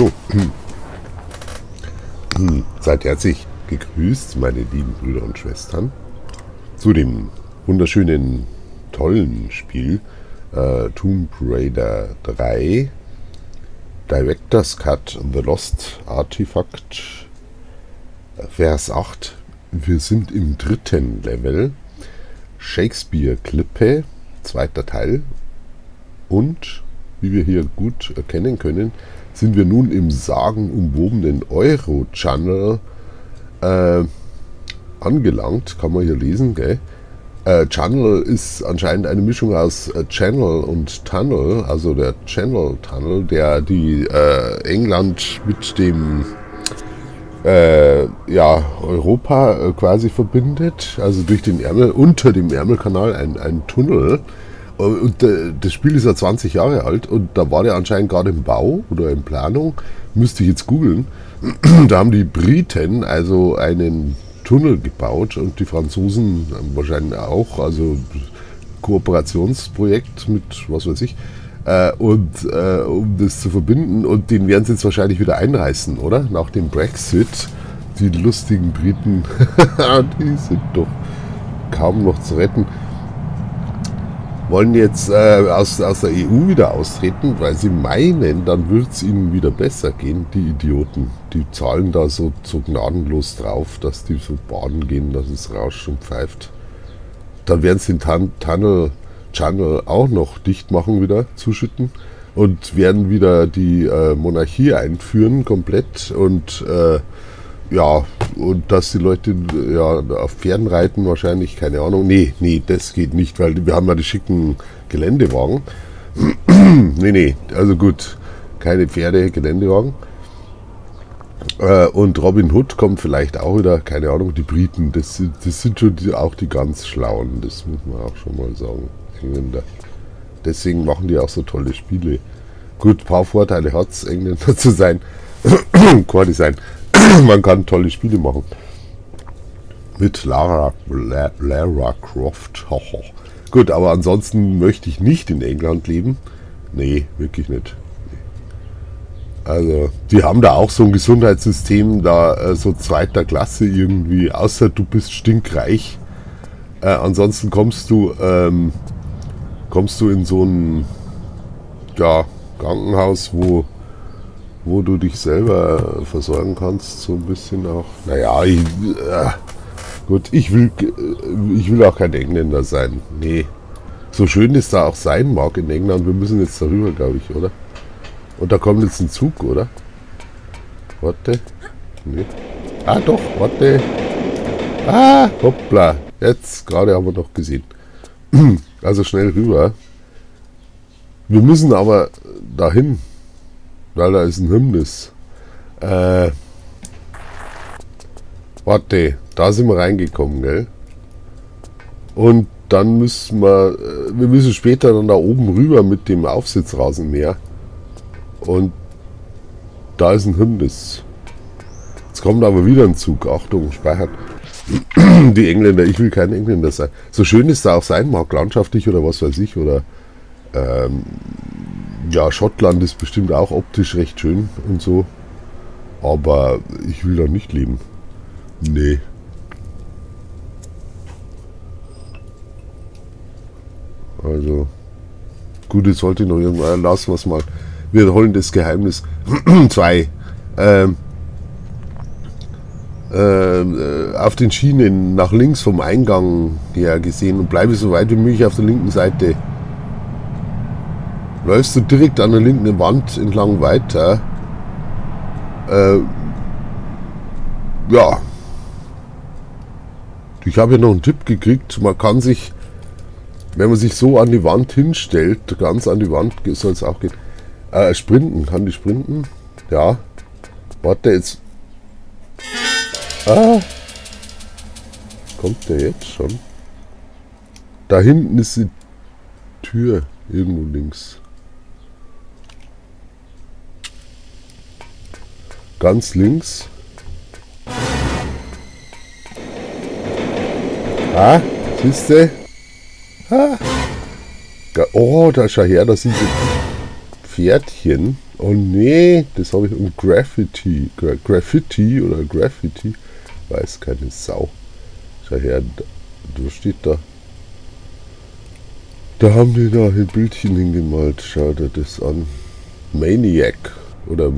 So. Seid herzlich gegrüßt, meine lieben Brüder und Schwestern, zu dem wunderschönen, tollen Spiel äh, Tomb Raider 3 Director's Cut The Lost Artifact Vers 8. Wir sind im dritten Level. Shakespeare-Klippe, zweiter Teil. Und, wie wir hier gut erkennen können, sind wir nun im sagenumwobenen Euro-Channel äh, angelangt. Kann man hier lesen, gell? Äh, Channel ist anscheinend eine Mischung aus äh, Channel und Tunnel, also der Channel Tunnel, der die äh, England mit dem äh, ja, Europa äh, quasi verbindet, also durch den Ärmel, unter dem Ärmelkanal ein, ein Tunnel. Äh, und äh, das Spiel ist ja 20 Jahre alt und da war der anscheinend gerade im Bau oder in Planung. Müsste ich jetzt googeln. da haben die Briten also einen Tunnel gebaut und die Franzosen wahrscheinlich auch, also Kooperationsprojekt mit was weiß ich. Äh, und äh, um das zu verbinden, und den werden sie jetzt wahrscheinlich wieder einreißen, oder? Nach dem Brexit. Die lustigen Briten, die sind doch kaum noch zu retten wollen jetzt äh, aus, aus der EU wieder austreten, weil sie meinen, dann wird es ihnen wieder besser gehen, die Idioten. Die zahlen da so, so gnadenlos drauf, dass die so baden gehen, dass es rauscht und pfeift. Dann werden sie den Tun Tunnel Channel auch noch dicht machen wieder, zuschütten und werden wieder die äh, Monarchie einführen komplett und äh, ja, und dass die Leute ja auf Pferden reiten wahrscheinlich, keine Ahnung. Nee, nee, das geht nicht, weil wir haben ja die schicken Geländewagen. nee, nee, also gut, keine Pferde, Geländewagen. Äh, und Robin Hood kommt vielleicht auch wieder, keine Ahnung, die Briten, das, das sind schon die, auch die ganz Schlauen, das muss man auch schon mal sagen. Engländer. Deswegen machen die auch so tolle Spiele. Gut, ein paar Vorteile hat es, Engländer zu sein. Quasi sein. man kann tolle Spiele machen. Mit Lara, Lara Croft. Gut, aber ansonsten möchte ich nicht in England leben. Nee, wirklich nicht. Also, die haben da auch so ein Gesundheitssystem, da äh, so zweiter Klasse irgendwie, außer du bist stinkreich. Äh, ansonsten kommst du, ähm, kommst du in so ein ja, Krankenhaus, wo wo du dich selber versorgen kannst, so ein bisschen auch. Naja, ich, äh, gut, ich will, ich will auch kein Engländer sein. Nee. So schön es da auch sein mag in England, wir müssen jetzt darüber, glaube ich, oder? Und da kommt jetzt ein Zug, oder? Warte. Nee. Ah, doch, warte. Ah, hoppla. Jetzt, gerade haben wir noch gesehen. Also schnell rüber. Wir müssen aber dahin da ist ein Hymnis. Äh, warte, da sind wir reingekommen, gell? Und dann müssen wir, äh, wir müssen später dann da oben rüber mit dem Aufsitzrasenmäher. Und da ist ein Hymnis. Jetzt kommt aber wieder ein Zug. Achtung, speichert. Die Engländer, ich will kein Engländer sein. So schön es da auch sein mag, landschaftlich oder was weiß ich, oder ähm, ja, Schottland ist bestimmt auch optisch recht schön und so. Aber ich will da nicht leben. Nee. Also, gut, jetzt sollte noch irgendwann, lassen wir es mal. Wir holen das Geheimnis 2. Ähm, äh, auf den Schienen nach links vom Eingang her gesehen und bleibe so weit wie möglich auf der linken Seite läufst du direkt an der linken Wand entlang weiter. Äh, ja. Ich habe ja noch einen Tipp gekriegt. Man kann sich, wenn man sich so an die Wand hinstellt, ganz an die Wand soll es auch gehen, äh, sprinten. Kann die sprinten? Ja. Warte, jetzt. Ah. Kommt der jetzt schon? Da hinten ist die Tür irgendwo links. Ganz links. Ah, siehst du? Ah. Oh, da schau her, da sind so Pferdchen Oh nee, das habe ich um Graffiti. Gra Graffiti oder Graffiti. Weiß keine Sau. Schau her, da steht da. Da haben die da ein Bildchen hingemalt. Schau dir das an. Maniac oder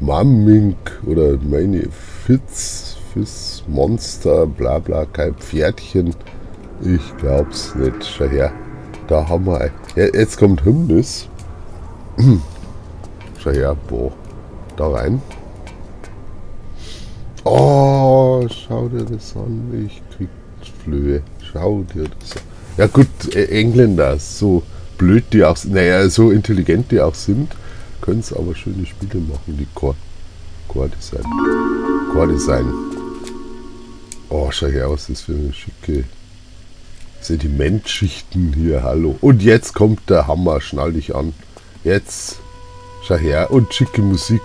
Mammink oder Mani Fitz, Fitz Monster, bla bla, kein Pferdchen. Ich glaub's nicht. Schau her. Da haben wir. Jetzt kommt Hymnis. Schau her, boah. Da rein. Oh, schau dir das an. Ich krieg Flöhe. Schau dir das an. Ja gut, äh, Engländer, so blöd die auch sind, naja, so intelligent die auch sind, können es aber schöne Spiele machen, die Core, Core Design. Core Design. Oh, schau her, was das für eine schicke Sedimentschichten hier, hallo. Und jetzt kommt der Hammer, schnall dich an. Jetzt Schau her, und schicke Musik.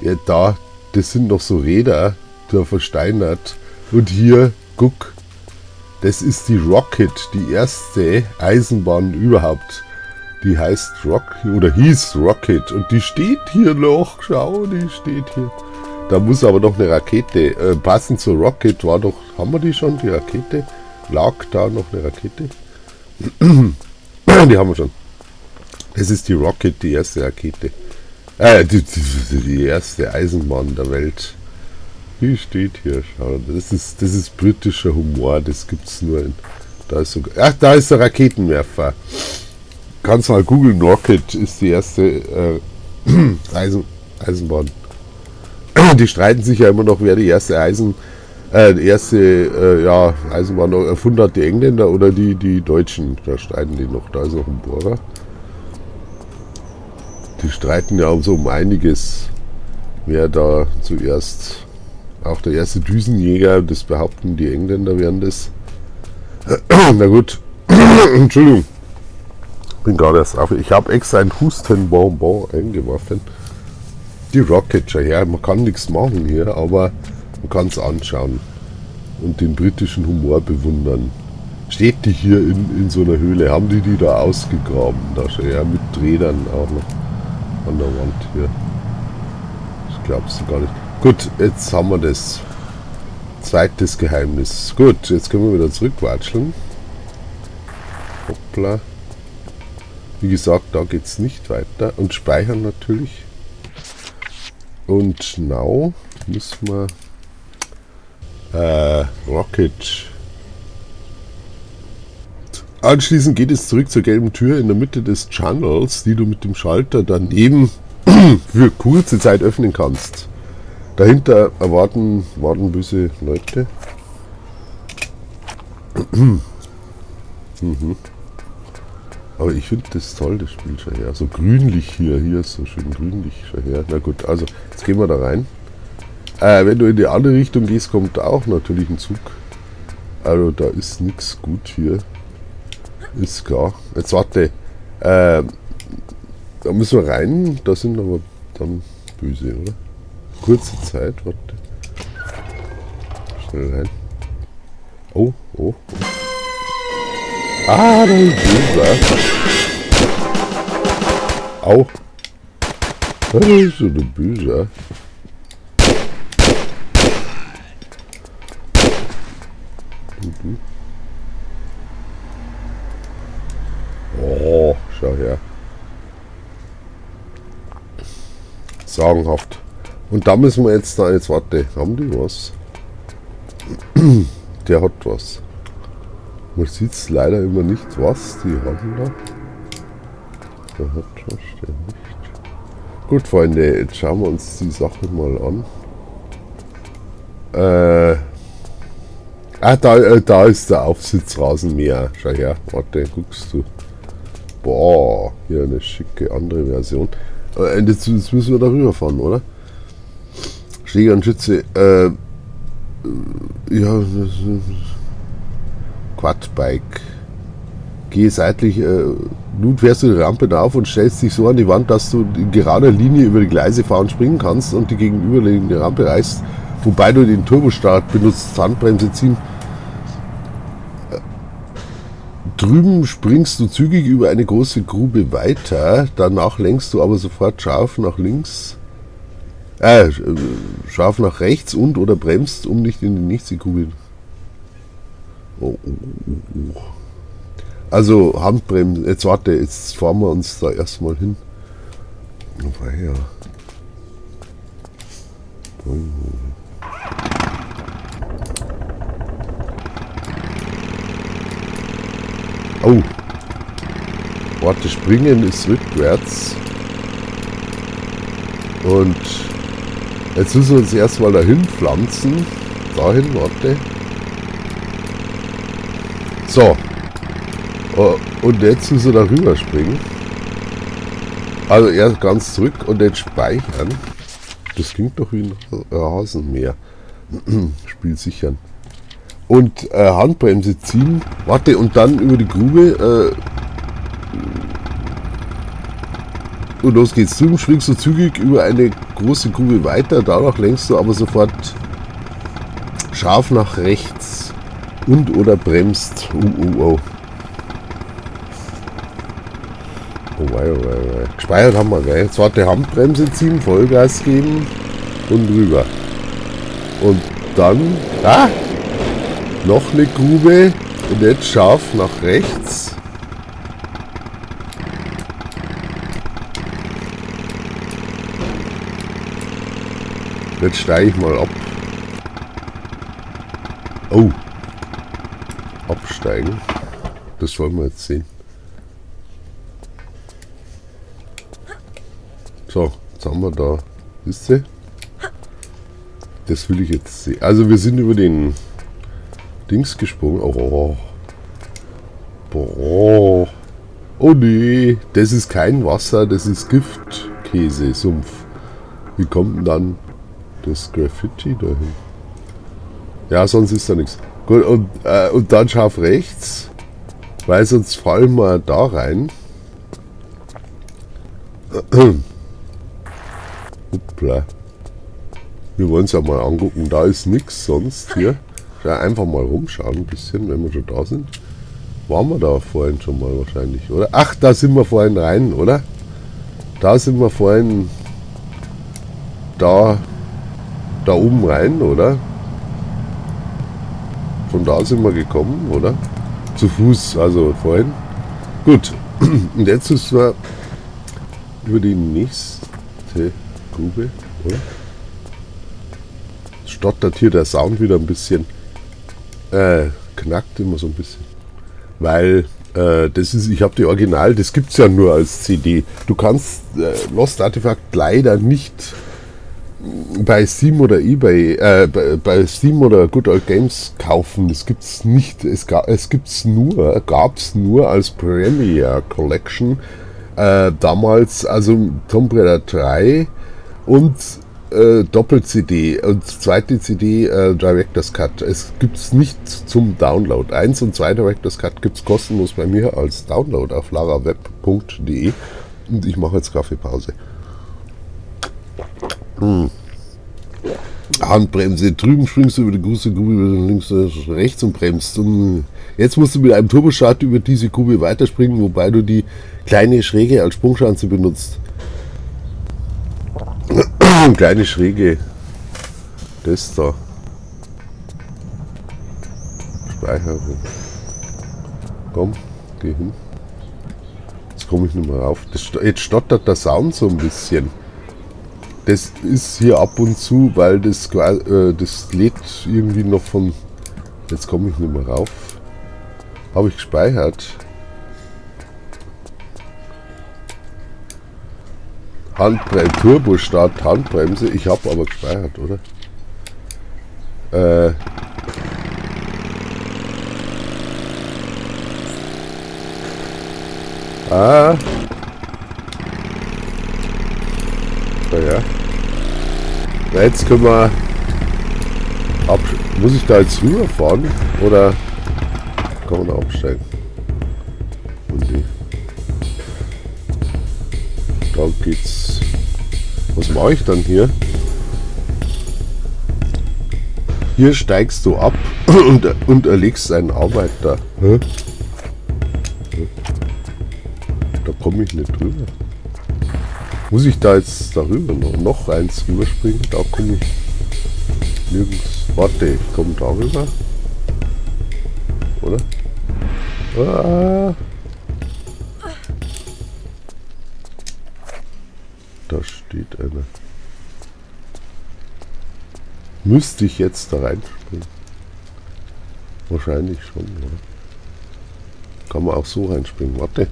Ja, da, das sind noch so Räder, da versteinert. Und hier, guck, das ist die Rocket, die erste Eisenbahn überhaupt. Die heißt Rock oder hieß Rocket und die steht hier noch. Schau, die steht hier. Da muss aber noch eine Rakete. Äh, passend zur Rocket war doch, haben wir die schon, die Rakete? Lag da noch eine Rakete? die haben wir schon. Das ist die Rocket, die erste Rakete. Äh, die, die, die, erste Eisenbahn der Welt. Die steht hier, schau. Das ist, das ist britischer Humor, das gibt's nur in. Da ist sogar. Ach, da ist der Raketenwerfer. Kannst mal googeln, Rocket ist die erste äh, Eisen, Eisenbahn. Die streiten sich ja immer noch, wer die erste Eisen, äh, erste äh, ja, Eisenbahn erfunden hat, die Engländer oder die, die Deutschen. Da streiten die noch. Da ist noch ein Bohrer. Die streiten ja so um einiges, wer da zuerst, auch der erste Düsenjäger, das behaupten die Engländer wären das. Na gut, Entschuldigung, bin gerade erst auf. Ich habe extra ein Hustenbonbon eingeworfen. Die Rocketcher, ja, man kann nichts machen hier, aber man kann es anschauen und den britischen Humor bewundern. Steht die hier in, in so einer Höhle? Haben die die da ausgegraben? Da schon, ja, mit Rädern auch noch an der Wand hier. Das glaubst du gar nicht. Gut, jetzt haben wir das. Zweites Geheimnis. Gut, jetzt können wir wieder zurückwatscheln. Hoppla. Wie gesagt, da geht es nicht weiter. Und speichern natürlich. Und now müssen wir äh, Rocket Anschließend geht es zurück zur gelben Tür in der Mitte des Channels, die du mit dem Schalter daneben für kurze Zeit öffnen kannst. Dahinter erwarten warten böse Leute. mhm. Aber ich finde das toll, das Spiel schon her. So grünlich hier, hier ist so schön grünlich schon her. Na gut, also jetzt gehen wir da rein. Äh, wenn du in die andere Richtung gehst, kommt auch natürlich ein Zug. Also da ist nichts gut hier. Ist klar. Jetzt warte. Äh, da müssen wir rein. Da sind aber dann böse, oder? Kurze Zeit, warte. Schnell rein. Oh, oh, oh. Ist böse. Au. Da ist so Böse. Mhm. Oh, schau her. Sagenhaft. Und da müssen wir jetzt da jetzt warte. Haben die was? Der hat was. Man sieht es leider immer nicht, was die haben da. Der hat was, der nicht. Gut, Freunde, jetzt schauen wir uns die Sache mal an. Äh. Ah, da, äh, da ist der Aufsitzrasenmäher. Schau her, warte, guckst du. Boah, hier eine schicke andere Version. Äh, jetzt, jetzt müssen wir darüber fahren, oder? Schläger und Schütze. Äh, ja, Quadbike. Geh seitlich. Äh, nun fährst du die Rampe auf und stellst dich so an die Wand, dass du in gerader Linie über die Gleise fahren springen kannst und die gegenüberliegende Rampe reißt. Wobei du den Turbostart benutzt, Handbremse ziehen drüben springst du zügig über eine große Grube weiter, danach lenkst du aber sofort scharf nach links, äh, scharf nach rechts und oder bremst, um nicht in die nächste Grube. Oh, oh, oh, oh. Also Handbremse, jetzt warte, jetzt fahren wir uns da erstmal hin. Oh, ja. Oh. Warte, springen ist rückwärts. Und jetzt müssen wir uns erstmal dahin pflanzen. Dahin, warte. So. Oh, und jetzt müssen wir darüber springen. Also erst ganz zurück und jetzt speichern. Das klingt doch wie ein Rasenmäher. Spiel sichern. Und äh, Handbremse ziehen. Warte, und dann über die Grube. Äh, und los geht's. Drüben springst du zügig über eine große Grube weiter. Danach lenkst du aber sofort scharf nach rechts. Und oder bremst. Oh, oh, oh. Oh, wei, oh, wei, wei. Gespeichert haben wir, gell? Zweite Handbremse ziehen, Vollgas geben und rüber. Und dann, ah, noch eine Grube und jetzt scharf nach rechts. Jetzt steige ich mal ab. Oh. Absteigen. Das wollen wir jetzt sehen. So, jetzt haben wir da, wisst ihr? Das will ich jetzt sehen. Also wir sind über den Dings gesprungen. Oh. Boah. Oh nee, das ist kein Wasser, das ist Giftkäse, Sumpf. Wie kommt denn dann das Graffiti dahin? Ja, sonst ist da nichts. Gut, und, äh, und dann scharf rechts, weil sonst fallen wir da rein. Hoppla. Wir wollen es ja mal angucken. Da ist nichts sonst hier. Ja, einfach mal rumschauen ein bisschen, wenn wir schon da sind. Waren wir da vorhin schon mal wahrscheinlich, oder? Ach, da sind wir vorhin rein, oder? Da sind wir vorhin da, da oben rein, oder? Von da sind wir gekommen, oder? Zu Fuß, also vorhin. Gut, und jetzt ist wir über die nächste Grube, oder? Stottert hier der Sound wieder ein bisschen. Äh, knackt immer so ein bisschen. Weil äh, das ist, ich habe die Original, das gibt es ja nur als CD. Du kannst äh, Lost Artifact leider nicht bei Steam oder eBay, äh, bei, bei, Steam oder Good Old Games kaufen. Das gibt's nicht. Es, ga, es gibt's nur, gab's nur als Premiere Collection. Äh, damals, also Tomb Raider 3 und äh, Doppel-CD und zweite CD äh, Director's Cut. Es gibt es nicht zum Download. Eins und zwei Director's Cut gibt es kostenlos bei mir als Download auf laraweb.de. Und ich mache jetzt Kaffeepause. Hm. Handbremse. Drüben springst du über die große Grube links, rechts und bremst. Und jetzt musst du mit einem Turbostart über diese Grube weiterspringen, wobei du die kleine Schräge als Sprungschanze benutzt. Kleine Schräge. Das da. Speicherung. Komm, geh hin. Jetzt komme ich nicht mehr rauf. Das, jetzt stottert der Sound so ein bisschen. Das ist hier ab und zu, weil das, äh, das lädt irgendwie noch von... Jetzt komme ich nicht mehr rauf. Habe ich gespeichert. Handbremse, Turbo-Start, Handbremse. Ich habe aber gespeichert, oder? Äh. Ah. So, ja. Jetzt können wir... Ab Muss ich da jetzt rüberfahren? Oder kann man da absteigen? Da geht's. Was mache ich dann hier? Hier steigst du ab und, und erlegst einen Arbeiter. Hä? komme ich nicht drüber. Muss ich da jetzt darüber noch, noch eins rüberspringen? Da komme ich nirgends. Warte, ich komme darüber. Oder? Ah. Da steht einer. Müsste ich jetzt da reinspringen? Wahrscheinlich schon, oder? Kann man auch so reinspringen. Warte.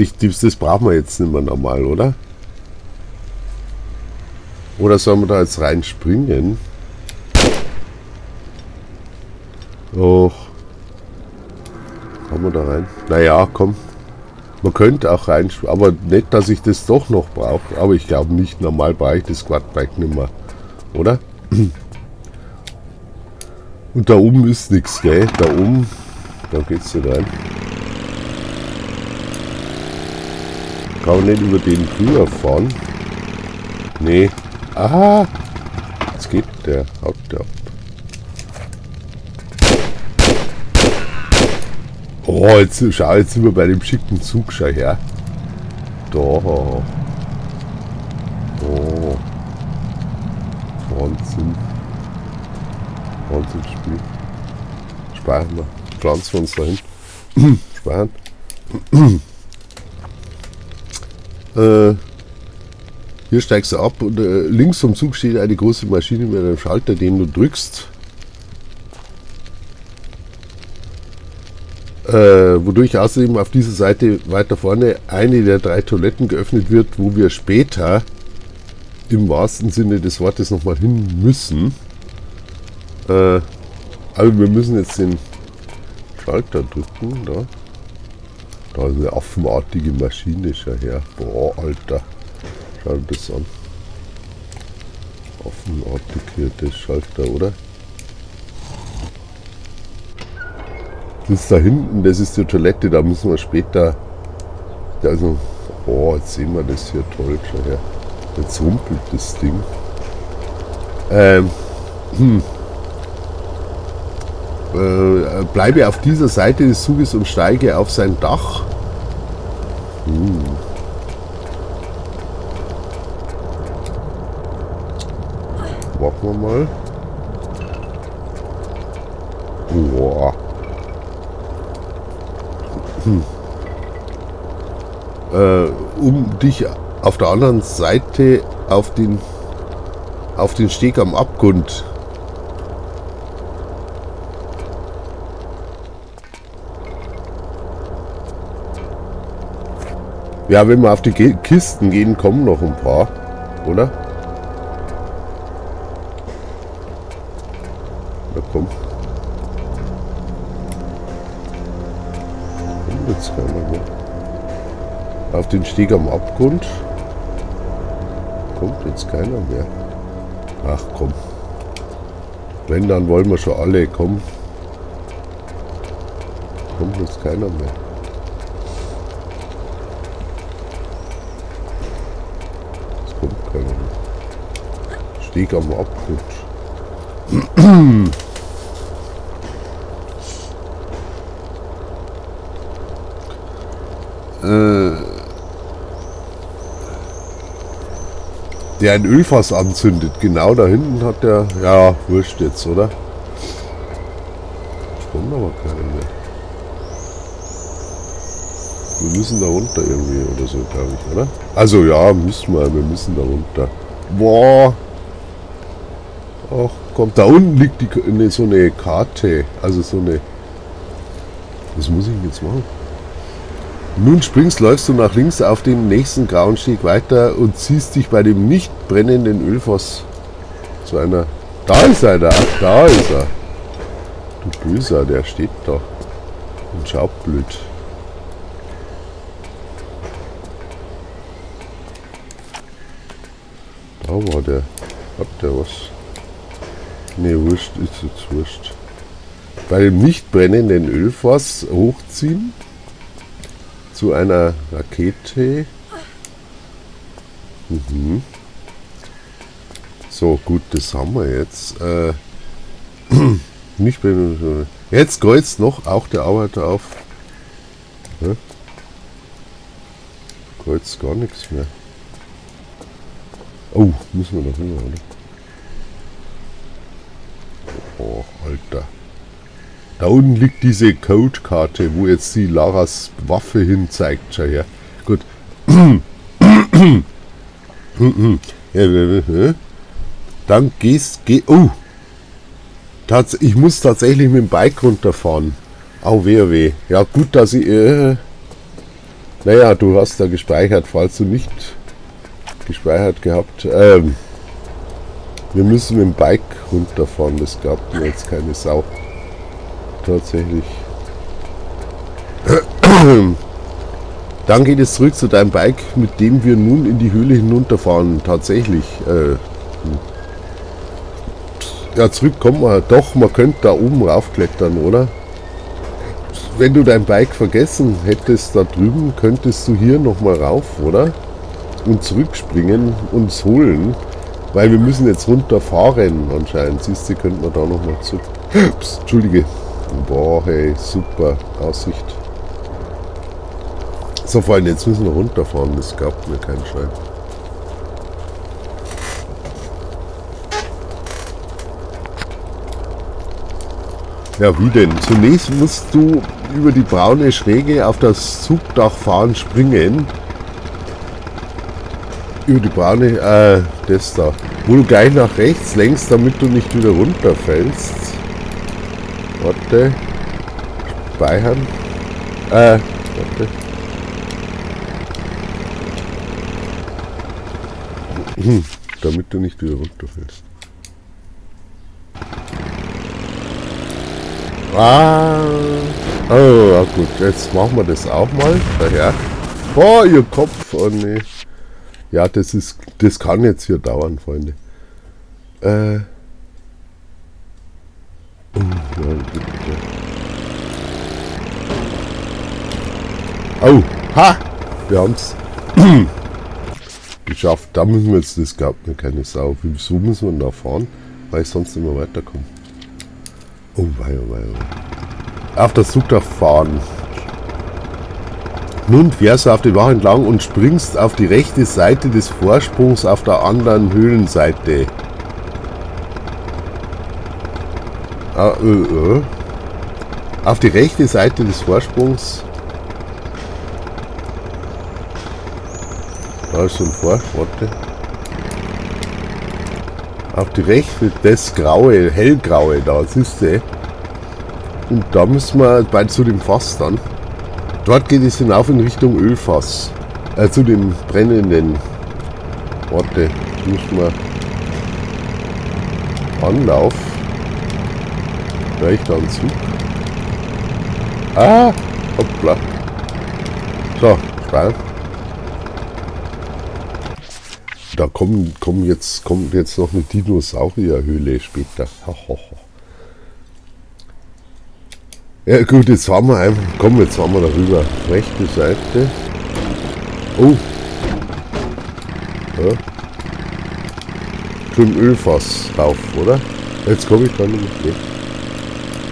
Ich, das brauchen wir jetzt nicht mehr normal, oder? Oder sollen wir da jetzt reinspringen? Och. Kann man da rein? Naja, komm. Man könnte auch reinspringen, aber nicht, dass ich das doch noch brauche. Aber ich glaube nicht, normal brauche ich das Quadbike nicht mehr. Oder? Und da oben ist nichts, gell? Da oben, da geht's nicht rein. Kann man nicht über den drüber fahren? Nee. Aha! Jetzt geht der. Haut der ab. Oh, jetzt schau, jetzt sind wir bei dem schicken Zug, schau her. Da. Oh. Wahnsinn. Wahnsinn Spiel. Speichern wir. Pflanzen wir uns dahin. Speichern. äh, hier steigst du ab und äh, links vom Zug steht eine große Maschine mit einem Schalter, den du drückst. Äh, wodurch außerdem auf dieser Seite weiter vorne eine der drei Toiletten geöffnet wird, wo wir später im wahrsten Sinne des Wortes nochmal hin müssen. Äh, aber wir müssen jetzt den Schalter drücken. Da, da ist eine affenartige Maschine schon her. Boah, Alter. Schau dir das an. Affenartig hier der Schalter, oder? Das da hinten, das ist die Toilette, da müssen wir später. Also, oh, jetzt sehen wir das hier toll schon her. Jetzt rumpelt das Ding. Ähm, hm. Äh, bleibe auf dieser Seite des Zuges und steige auf sein Dach. Hm. Warten wir mal. Boah. Hm. Äh, um dich auf der anderen Seite auf den, auf den Steg am Abgrund Ja, wenn wir auf die Kisten gehen, kommen noch ein paar, oder? Na komm. Kommt jetzt keiner mehr. Auf den Steg am Abgrund kommt jetzt keiner mehr. Ach komm. Wenn, dann wollen wir schon alle kommen. Kommt jetzt keiner mehr. Es kommt keiner mehr. Steg am Abgrund. äh, der ein Ölfass anzündet. Genau da hinten hat der, ja, wurscht jetzt, oder? Kommt aber keiner mehr. Wir müssen da runter irgendwie oder so, glaube ich, oder? Also ja, müssen wir, wir müssen da runter. Boah. Ach, kommt, da unten liegt die, so eine Karte. Also so eine... Was muss ich jetzt machen? Nun springst, läufst du nach links auf den nächsten grauen Steg weiter und ziehst dich bei dem nicht brennenden Ölfass zu einer... Da ist er, da, da ist er. Du Böser, der steht da und schaut blöd. Da war der. Hat der was? Ne, wurscht, ist jetzt wurscht. Bei dem nicht brennenden Ölfass hochziehen zu einer Rakete. Mhm. So, gut, das haben wir jetzt. Äh, nicht Jetzt kreuzt noch auch der Arbeiter auf. Ja? jetzt gar nichts mehr. Oh, müssen wir noch rüber, oder? Oh, Alter. Da unten liegt diese Codekarte, wo jetzt die Laras Waffe hin zeigt. Schau her. Gut. Dann gehst, geh, oh. Tats ich muss tatsächlich mit dem Bike runterfahren. Au weh, oh weh. Ja, gut, dass ich, äh, naja, du hast da gespeichert, falls du nicht gespeichert gehabt. Ähm, wir müssen mit dem Bike runterfahren, das gab mir jetzt keine Sau. Tatsächlich. Dann geht es zurück zu deinem Bike, mit dem wir nun in die Höhle hinunterfahren. Tatsächlich. Äh, ja, zurück kommt man. Doch, man könnte da oben raufklettern, oder? Wenn du dein Bike vergessen hättest da drüben, könntest du hier nochmal rauf, oder? Und zurückspringen und es holen. Weil wir müssen jetzt runterfahren anscheinend. Siehst du, könnten wir da nochmal zurück. Psst, Entschuldige. Boah, hey, super Aussicht. So, vor allem jetzt müssen wir runterfahren. Das gab mir keinen Schein. Ja, wie denn? Zunächst musst du über die braune Schräge auf das Zugdach fahren, springen. Über die braune, äh, das da. Wo du gleich nach rechts lenkst, damit du nicht wieder runterfällst. Warte. Speichern. Äh, warte. Hm, damit du nicht wieder runterfällst. Ah, oh, gut, jetzt machen wir das auch mal. Daher. Oh, ihr Kopf, oh nee. Ja, das ist, das kann jetzt hier dauern, Freunde. Äh. Oh, ha! Wir haben's geschafft. Da müssen wir jetzt, das gab mir keine Sau. Wieso müssen wir da fahren? Weil ich sonst immer weiterkomme. Oh wei, oh wei, oh Auf das Zugdach fahren. Nun fährst du auf die Wache entlang und springst auf die rechte Seite des Vorsprungs auf der anderen Höhlenseite. Ah, äh, äh. Auf die rechte Seite des Vorsprungs. Da ist so ein Vorsprung. Auf die rechte, das graue, hellgraue da, siehst du. Und da müssen wir bei zu dem Fass dann. Dort geht es hinauf in Richtung Ölfass. Äh, zu dem brennenden. Warte, müssen wir Anlauf. Vielleicht dann Zug. Ah, hoppla. So, sparen da kommen, kommen jetzt, kommt jetzt noch eine Dinosaurierhöhle später. Ja gut, jetzt fahren wir einfach, komm, jetzt fahren wir darüber. Rechte Seite. Oh. Ja. Zum Ölfass rauf, oder? Jetzt komme ich dann nicht weg.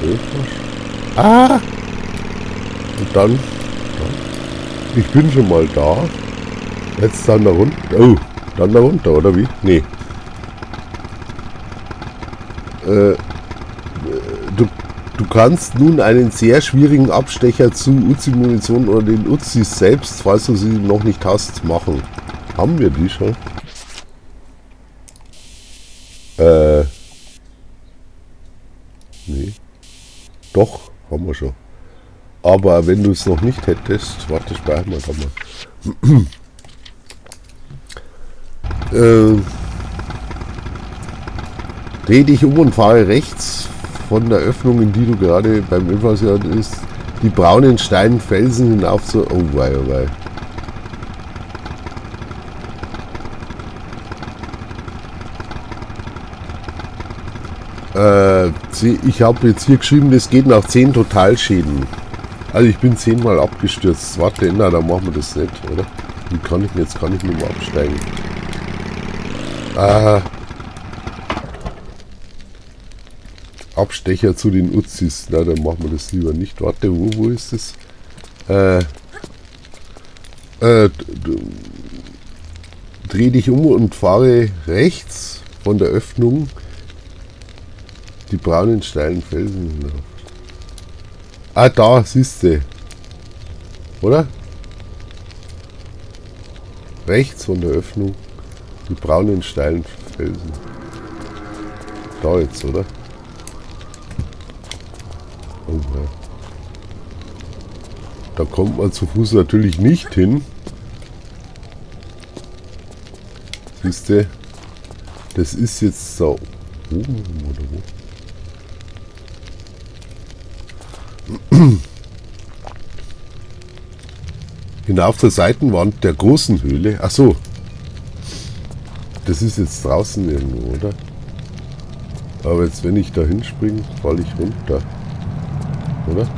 Ölfass. Ah! Und dann, dann. Ich bin schon mal da. Jetzt dann da runter. Oh, dann da runter, oder wie? Nee. Äh, du, kannst nun einen sehr schwierigen Abstecher zu Uzi-Munition oder den Uzis selbst, falls du sie noch nicht hast, machen. Haben wir die schon? Äh. Nee. Doch, haben wir schon. Aber wenn du es noch nicht hättest, warte, speichern wir da mal. Äh, dreh dich um und fahre rechts von der Öffnung, in die du gerade beim Ölfahrrad ist, die braunen Steinfelsen hinauf zu... Oh wei, oh wei. Äh, ich habe jetzt hier geschrieben, das geht nach 10 Totalschäden. Also ich bin zehnmal abgestürzt. Warte, na, dann machen wir das nicht, oder? Wie kann ich denn jetzt? Kann ich nicht mehr absteigen? Ah. Abstecher zu den Uzis. Na, dann machen wir das lieber nicht. Warte, wo, wo ist das? Äh, Äh, dreh dich um und fahre rechts von der Öffnung die braunen steilen Felsen. Ah, da, siehst du. Oder? Rechts von der Öffnung die braunen steilen Felsen. Da jetzt, oder? Da kommt man zu Fuß natürlich nicht hin. Siehst du? Das ist jetzt da oben oder wo? Hinauf zur Seitenwand der großen Höhle. Ach so. Das ist jetzt draußen irgendwo, oder? Aber jetzt, wenn ich da hinspringe, falle ich runter. Oder?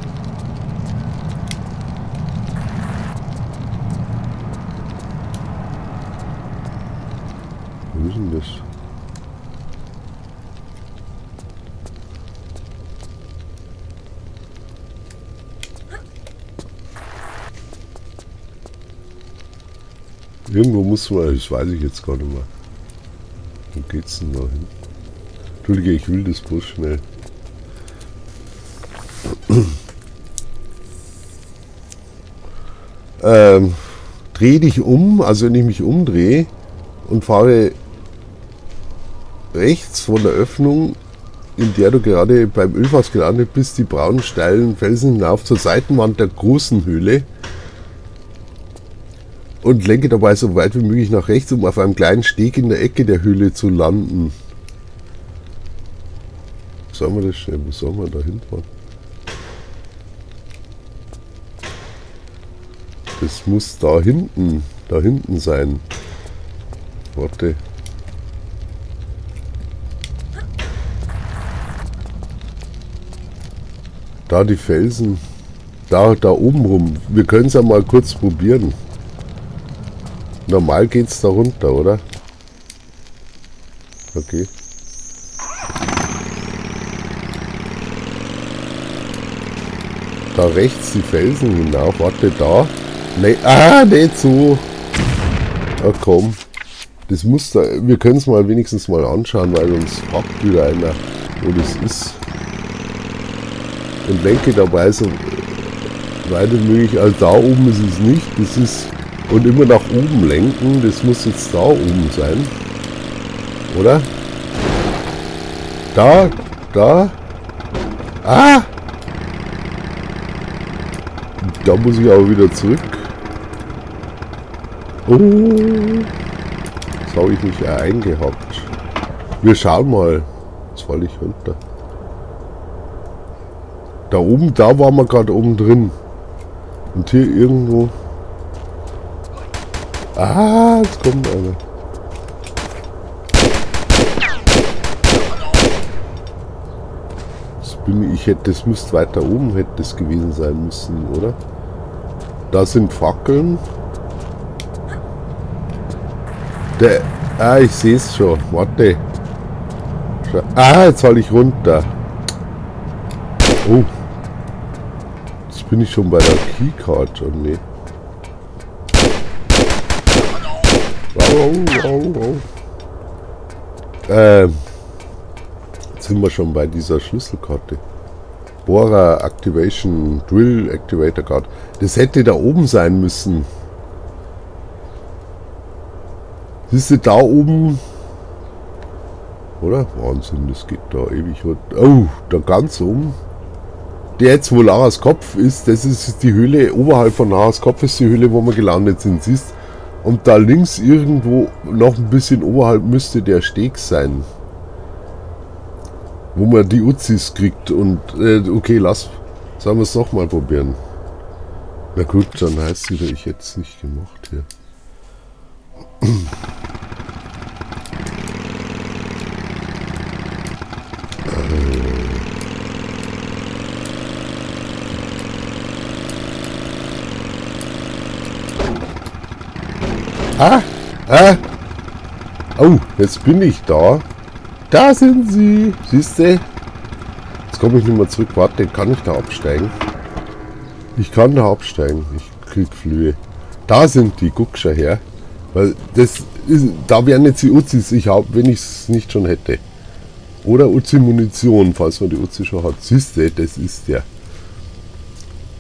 Wo ist denn das? Irgendwo muss man, das weiß ich jetzt gar nicht mehr. Wo geht's denn da hin? Entschuldige, ich will das bloß schnell. ähm, dreh dich um, also wenn ich mich umdrehe und fahre rechts von der Öffnung, in der du gerade beim Ölfass gelandet bist, die braunen steilen Felsen hinauf zur Seitenwand der großen Höhle und lenke dabei so weit wie möglich nach rechts, um auf einem kleinen Steg in der Ecke der Höhle zu landen. Sagen wir das schnell, wo soll man da hinfahren? Das muss da hinten, da hinten sein. Warte. Da die Felsen. Da, da oben rum. Wir können es ja mal kurz probieren. Normal geht es da runter, oder? Okay. Da rechts die Felsen hinauf. Warte, da. Nee, ah, nicht so. Ah, komm. Das muss da. Wir können es mal wenigstens mal anschauen, weil uns fragt wieder einer, wo das ist. Und lenke dabei so weit wie möglich. Also da oben ist es nicht. Das ist und immer nach oben lenken. Das muss jetzt da oben sein. Oder? Da, da. Ah! Da muss ich aber wieder zurück. Oh! Jetzt habe ich mich eingehabt. Wir schauen mal. Jetzt falle ich runter. Da oben, da waren wir gerade oben drin. Und hier irgendwo Ah, jetzt kommt einer. Das bin ich, hätte, das müsste weiter oben hätte das gewesen sein müssen, oder? Da sind Fackeln. Der, ah, ich sehe es schon. Warte. Ah, jetzt falle ich runter. Oh. Jetzt bin ich schon bei der Keycard. Oh nee. oh, oh, oh. Ähm, jetzt sind wir schon bei dieser Schlüsselkarte. Bohrer Activation Drill Activator Card. Das hätte da oben sein müssen. Siehst du da oben? Oder? Wahnsinn, das geht da ewig. Oh, da ganz oben. Der jetzt, wo Laras Kopf ist, das ist die Höhle, oberhalb von Laras Kopf ist die Höhle, wo wir gelandet sind. Siehst und da links irgendwo noch ein bisschen oberhalb müsste der Steg sein. Wo man die Uzis kriegt. Und äh, okay, lass. Sollen wir es nochmal probieren. Na gut, dann heißt es wieder, ich hätte es nicht gemacht hier. Ah! Ah! Oh, jetzt bin ich da. Da sind sie. Siehst du? Jetzt komme ich nicht mehr zurück. Warte, kann ich da absteigen? Ich kann da absteigen. Ich krieg Flühe. Da sind die Guckscher her. Weil das ist, da wären jetzt die Uzis, ich hab, wenn ich es nicht schon hätte. Oder Uzi-Munition, falls man die Uzi schon hat. Siehste, das ist der.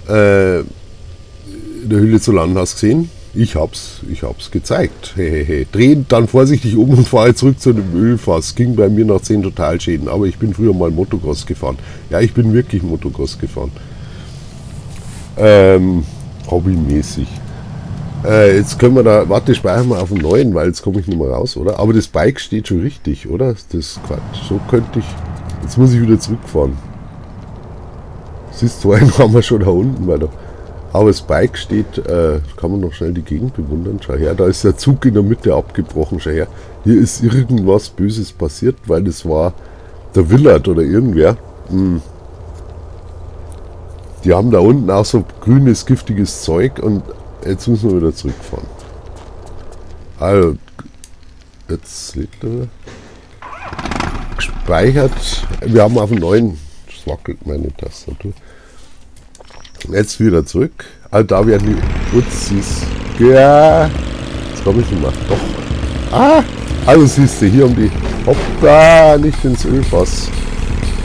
Äh, in der Hülle zu landen, hast du gesehen? Ich hab's, ich hab's gezeigt. Hehehe. Dreh dann vorsichtig um und fahre zurück zu dem Ölfass. Ging bei mir nach 10 Totalschäden, aber ich bin früher mal Motocross gefahren. Ja, ich bin wirklich Motocross gefahren. Ähm, hobbymäßig. Äh, jetzt können wir da, warte, speichern wir auf dem neuen, weil jetzt komme ich nicht mehr raus, oder? Aber das Bike steht schon richtig, oder? Das Quatsch. So könnte ich, jetzt muss ich wieder zurückfahren. Siehst du, einen haben wir schon da unten weiter. Aber das Bike steht, äh, kann man noch schnell die Gegend bewundern. Schau her, da ist der Zug in der Mitte abgebrochen. Schau her, hier ist irgendwas Böses passiert, weil das war der Willard oder irgendwer. Hm. Die haben da unten auch so grünes, giftiges Zeug und Jetzt müssen wir wieder zurückfahren. Also, jetzt liegt er. Gespeichert. Wir haben auf dem neuen. Das wackelt meine Tastatur. Jetzt wieder zurück. Also da werden die Uzis. Ja. Jetzt komme ich mehr. Doch. Ah! Also siehst du hier um die. Hoppa! Nicht ins Ölfass.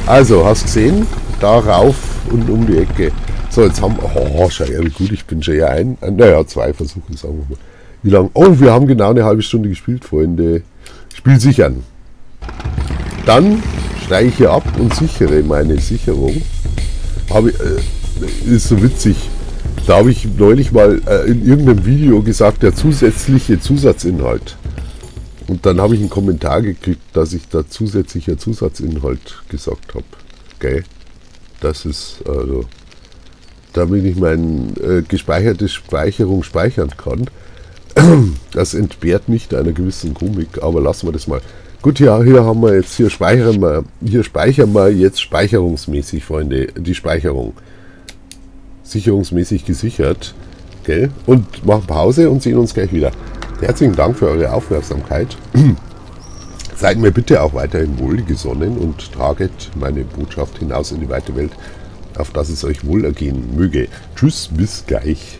Also, hast gesehen? Da rauf und um die Ecke. So, jetzt haben wir, oh, schau ja, wie gut ich bin, schon ja ein, äh, naja, zwei Versuche, sagen wir mal. Wie lange? Oh, wir haben genau eine halbe Stunde gespielt, Freunde. Spiel sichern. Dann steige ich hier ab und sichere meine Sicherung. Habe, äh, ist so witzig. Da habe ich neulich mal äh, in irgendeinem Video gesagt, der zusätzliche Zusatzinhalt. Und dann habe ich einen Kommentar gekriegt, dass ich da zusätzlicher Zusatzinhalt gesagt habe. Gell? Das ist, also, damit ich meine äh, gespeicherte Speicherung speichern kann. Das entbehrt nicht einer gewissen Komik, aber lassen wir das mal. Gut, ja, hier haben wir jetzt, hier speichern wir, hier speichern wir jetzt speicherungsmäßig, Freunde, die Speicherung. Sicherungsmäßig gesichert, gell? Und machen Pause und sehen uns gleich wieder. Herzlichen Dank für eure Aufmerksamkeit. Seid mir bitte auch weiterhin wohlgesonnen und traget meine Botschaft hinaus in die weite Welt auf dass es euch wohl ergehen möge. Tschüss, bis gleich.